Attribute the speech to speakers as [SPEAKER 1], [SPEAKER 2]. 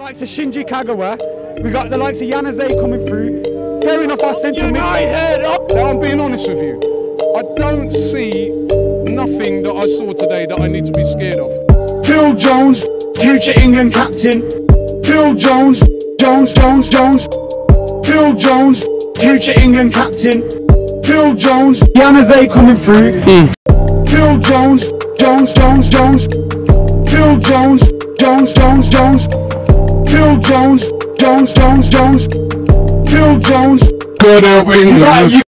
[SPEAKER 1] likes of Shinji Kagawa. We got the likes of Januzaj coming through. Fair enough, our central mid.
[SPEAKER 2] United up. Now I'm being honest with you. I don't see nothing that I saw today that I need to be scared of.
[SPEAKER 1] Phil Jones, future England captain. Phil Jones, Jones, Jones, Jones. Phil Jones, future England captain. Phil Jones, Januzaj coming through. Hmm. Phil Jones, Jones, Jones, Jones. Phil Jones, Jones, Jones, Jones. Phil Jones, Jones, Jones, Jones. Phil Jones.
[SPEAKER 2] Good
[SPEAKER 1] got, you,